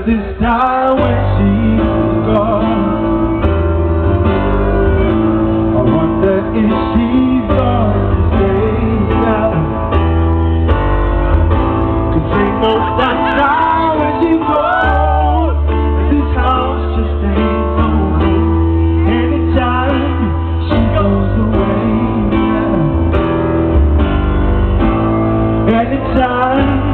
Cause it's time when she's gone. I wonder if she's gone to stay now. Cause ain't no time when she's gone This house just ain't home. Anytime she goes away now. Anytime